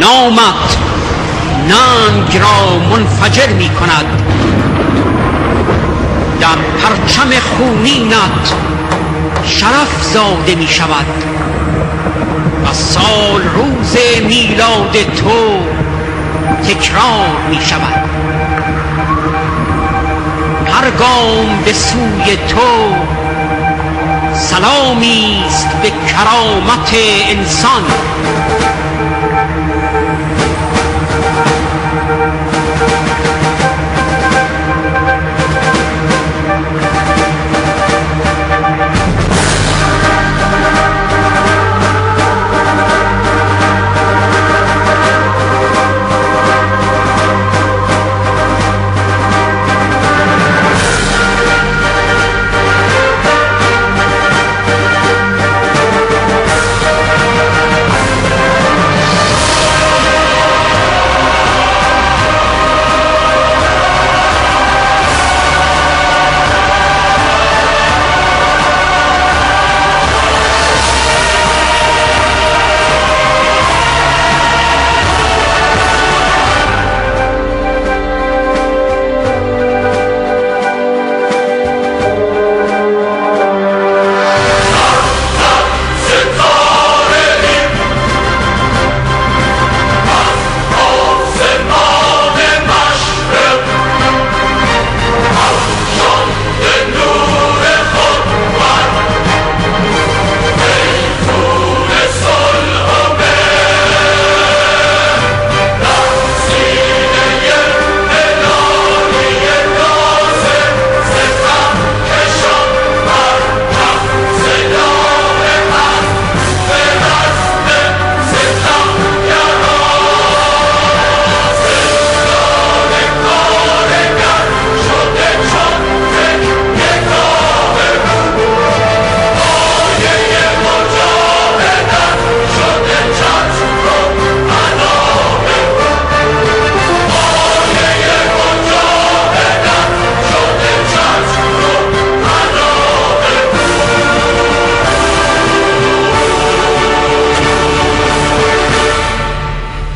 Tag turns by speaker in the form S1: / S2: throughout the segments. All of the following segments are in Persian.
S1: نامت ننگ را منفجر می کند در پرچم خونینت شرف زاده می شود و سال روز میلاد تو تکرار می شود هر گام به سوی تو سلامی است به کرامت انسان.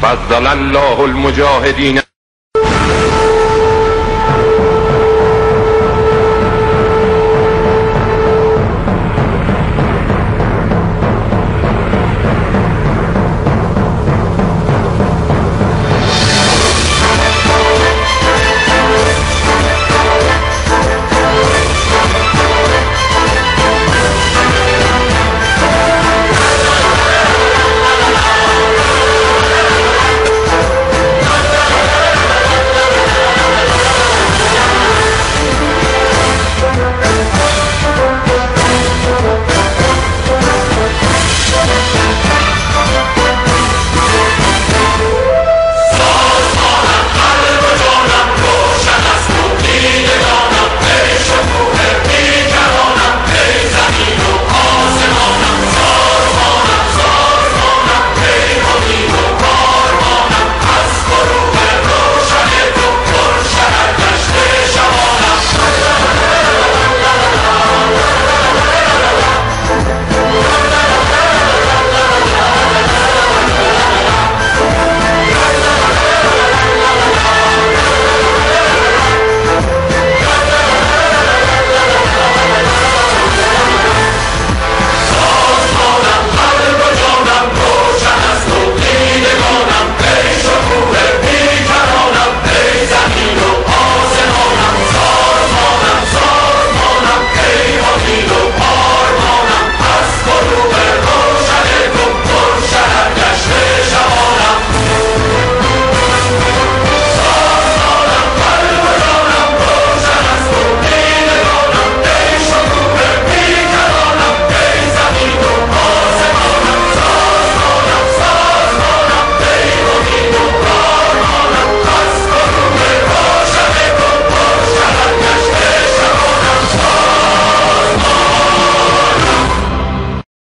S2: فضل الله المجاهدین